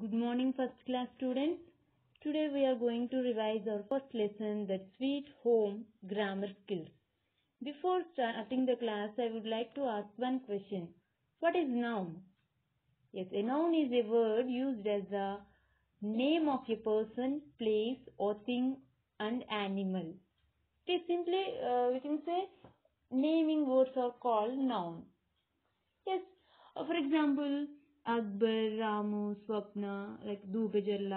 Good morning, first class students. Today we are going to revise our first lesson, that sweet home grammar skills. Before starting the class, I would like to ask one question. What is noun? Yes, a noun is a word used as a name of a person, place, or thing, and animal. It is simply, uh, we can say, naming words are called noun. Yes, uh, for example, Akbar Ramu Swapna like దూపజల్ల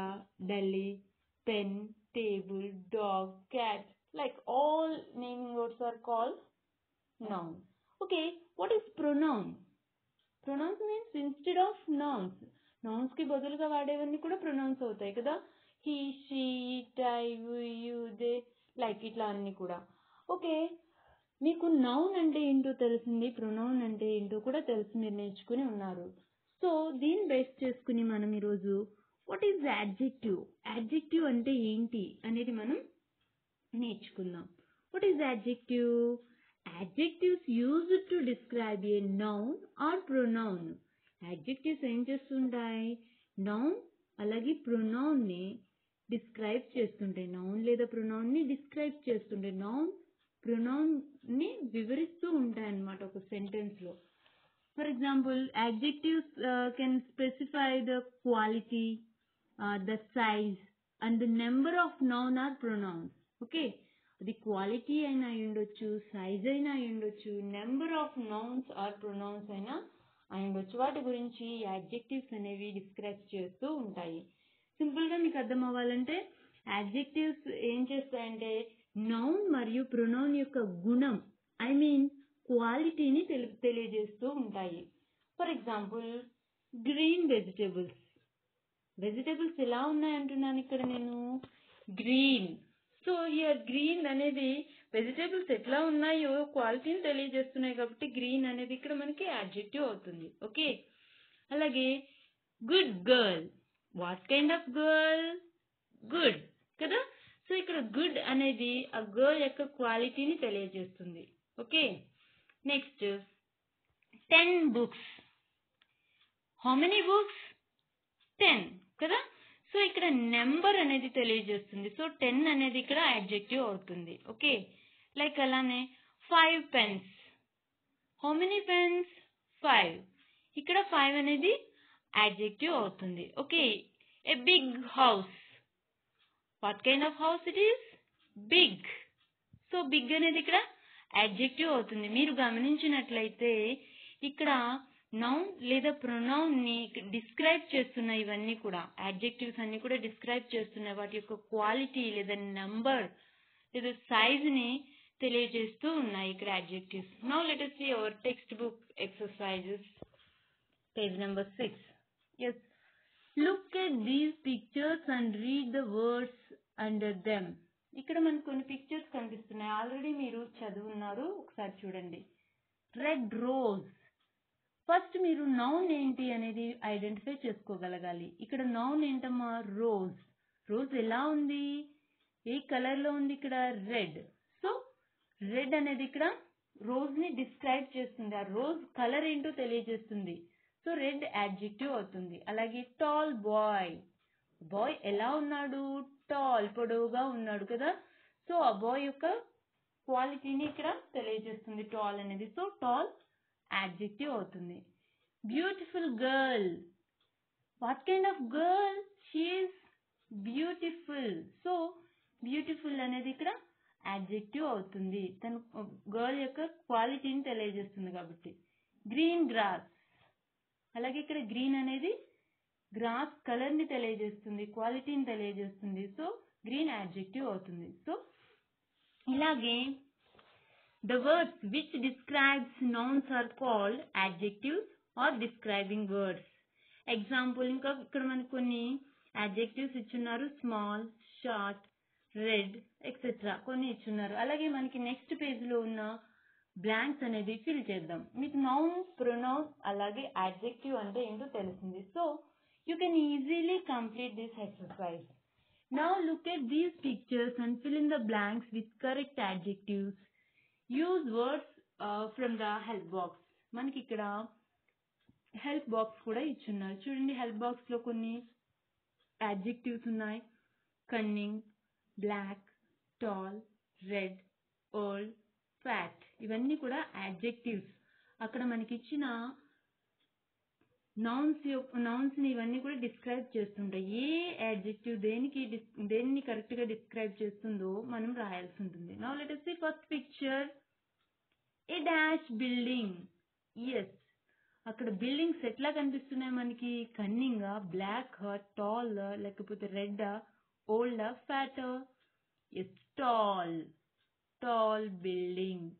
Delhi pen table dog cat, like all naming words are called noun. Okay, what is pronoun? Pronouns means instead of nouns నౌన్స్కి బదులుగా వాడేవన్నీ కూడా pronouns అవుతాయి కదా he she I you they like ఇట్లా అన్ని కూడా okay మీకు noun అంటే ఏంటో తెలిసింది ప్రొనౌన్ అంటే ఏంటో కూడా తెలిసి మీరు నేర్చుకుని ఉన్నారు సో దీన్ని బేస్ చేసుకుని మనం ఈరోజు వాట్ ఈజ్ యాడ్జెక్టివ్ యాడ్జెక్టివ్ అంటే ఏంటి అనేది మనం నేర్చుకుందాం. What is adjective adjectives use to describe a noun or pronoun adjectives ఏం చేస్తుంటాయి? నౌన్ అలాగే ప్రొనౌన్ని డిస్క్రైబ్ చేస్తుంటాయి. నౌన్ లేదా ప్రొనౌన్ని డిస్క్రైబ్ చేస్తుంటాయి. నౌన్ ప్రొనౌన్ని వివరిస్తూ ఉంటాయి అన్నమాట ఒక సెంటెన్స్లో. For example adjectives uh, can specify the quality uh, the size and the number of noun or pronouns. Okay? అది క్వాలిటీ అయినా అయి ఉండొచ్చు సైజ్ అయినా అయి ఉండొచ్చు number of nouns or pronouns అయినా అయి ఉండొచ్చు వాటి గురించి యాడ్జెక్టివ్స్ అనేవి డిస్క్రైబ్ చేస్తూ ఉంటాయి. సింపుల్గా మీకు అర్థం అవ్వాలంటే యాడ్జెక్టివ్స్ ఏం చేస్తాయంటే నౌన్ మరియు ప్రొనౌన్ యొక్క గుణం ఐ మీన్ క్వాలిటీని తెలి తెలియజేస్తూ ఉంటాయి. For example green vegetables. Vegetables ఎలా ఉన్నాయంటున్నాను ఇక్కడ నేను? గ్రీన్. సో హియర్ గ్రీన్ అనేది వెజిటేబుల్స్ ఎట్లా ఉన్నాయో క్వాలిటీని తెలియజేస్తున్నాయి కాబట్టి గ్రీన్ అనేది ఇక్కడ మనకి యాడ్జెక్టివ్ అవుతుంది. ఓకే? అలాగే good girl what kind of girl good కదా? సో ఇక్కడ గుడ్ అనేది ఆ గర్ల్ యొక్క క్వాలిటీని తెలియజేస్తుంది. Okay? Next ten books how many books ten కదా? సో ఇక్కడ నెంబర్ అనేది తెలియజేస్తుంది. సో టెన్ అనేది ఇక్కడ అడ్జెక్టివ్ అవుతుంది. ఓకే లైక్ అలానే five pens how many pens five ఇక్కడ ఫైవ్ అనేది అడ్జెక్టివ్ అవుతుంది. Okay a big house what kind of house it is big so big అనేది ఇక్కడ అడ్జెక్టివ్ అవుతుంది. మీరు గమనించినట్లయితే ఇక్కడ నౌన్ లేదా ప్రొనౌన్ని డిస్క్రైబ్ చేస్తున్నాయి ఇవన్నీ కూడా యాడ్జెక్టివ్స్ అన్ని కూడా డిస్క్రైబ్ చేస్తున్నాయి వాటి యొక్క క్వాలిటీ లేదా నంబర్ లేదా సైజ్ని తెలియజేస్తూ ఉన్నాయి ఇక్కడ adjectives now let us see our textbook exercises page number six yes look at these pictures and read the words under them ఇక్కడ మనకు కొన్ని పిక్చర్స్ కనిపిస్తున్నాయి. ఆల్రెడీ మీరు చదువున్నారు. ఒకసారి చూడండి. రెడ్ రోజ్ ఫస్ట్ మీరు నౌన్ ఏంటి అనేది ఐడెంటిఫై చేసుకోగలగాలి. ఇక్కడ నౌన్ ఏంటమ్మా? రోజ్ రోజ్ ఎలా ఉంది? ఏ కలర్లో ఉంది ఇక్కడ? రెడ్ సో రెడ్ అనేది ఇక్కడ రోజ్ని డిస్క్రైబ్ చేస్తుంది. ఆ రోజ్ కలర్ ఏంటో తెలియజేస్తుంది. సో రెడ్ యాడ్జెక్టివ్ అవుతుంది. అలాగే టాల్ బాయ్ బాయ్ ఎలా ఉన్నాడు? టాల్ పొడవుగా ఉన్నాడు కదా? సో ఆ బాయ్ యొక్క క్వాలిటీని ఇక్కడ తెలియజేస్తుంది టాల్ అనేది. సో టాల్ యాడ్జెక్టివ్ అవుతుంది. Beautiful girl what kind of girl she is beautiful so beautiful అనేది ఇక్కడ యాడ్జెక్టివ్ అవుతుంది. తన గర్ల్ యొక్క క్వాలిటీని తెలియజేస్తుంది కాబట్టి. గ్రీన్ గ్రాస్ అలాగే ఇక్కడ గ్రీన్ అనేది గ్రాస్ కలర్ని తెలియజేస్తుంది క్వాలిటీని తెలియజేస్తుంది. సో గ్రీన్ యాడ్జెక్టివ్ అవుతుంది. సో ఇలాగే the words which describes nouns are called adjectives or describing words example ఇంకా ఇక్కడ మనకు కొన్ని యాడ్జెక్టివ్స్ ఇచ్చున్నారు. స్మాల్ షార్ట్ రెడ్ ఎక్సెట్రా కొన్ని ఇచ్చున్నారు. అలాగే మనకి నెక్స్ట్ పేజ్లో ఉన్న బ్లాంక్స్ అనేది ఫిల్ చేద్దాం. మీకు నౌన్ ప్రొనౌన్ అలాగే యాడ్జెక్టివ్ అంటే ఏంటో తెలిసింది. So you can easily complete this exercise Now look at these pictures and fill in the blanks with correct adjectives. Use words from the help box మనకి ఇక్కడ help box కూడా ఇచ్చున్నారు. చూడండి help బాక్స్లో కొన్ని యాడ్జెక్టివ్స్ ఉన్నాయి. Cunning black tall red old fat ఇవన్నీ కూడా యాడ్జెక్టివ్స్ అక్కడ మనకి ఇచ్చిన నౌన్స్ నౌన్స్ని ఇవన్నీ కూడా డిస్క్రైబ్ చేస్తుంటాయి ఏ యాడ్జెక్టివ్ దేనికి దేన్ని కరెక్ట్గా డిస్క్రైబ్ చేస్తుందో మనం రాయాల్సి ఉంటుంది. Now let see first picture a dash building yes అక్కడ బిల్డింగ్స్ ఎట్లా కనిపిస్తున్నాయి మనకి? కన్నింగ్ బ్లాక్ టాల్ లేకపోతే red old fat yes tall tall building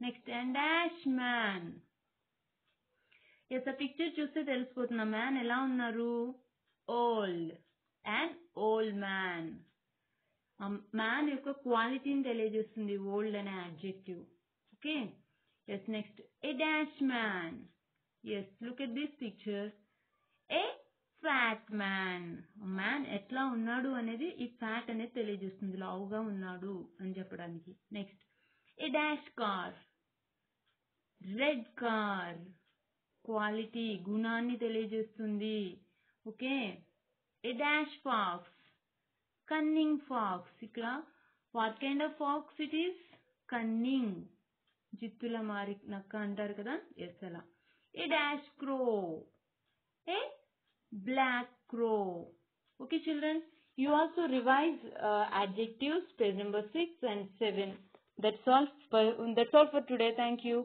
next and dash man yes ఆ పిక్చర్ చూస్తే తెలిసిపోతున్నా మ్యాన్ ఎలా ఉన్నారు? Old and old man man యొక్క క్వాలిటీని తెలియజేస్తుంది. ఓల్డ్ అనే adjective okay yes next a dash man yes look at this picture a fat man man ఎట్లా ఉన్నాడు అనేది ఈ ఫ్యాట్ అనేది తెలియజేస్తుంది. లావుగా ఉన్నాడు అని చెప్పడానికి. Next a dash car red car quality గుణాన్ని తెలియజేస్తుంది. Okay? A dash fox cunning fox ఇక్కడ what kind of fox it is cunning జిత్తుల మారి నక్క అంటారు కదా? ఎస్ అలా. A dash crow a black crow okay children you also revise uh, adjectives page number 6 and 7 that's all for, that's all for today. Thank you.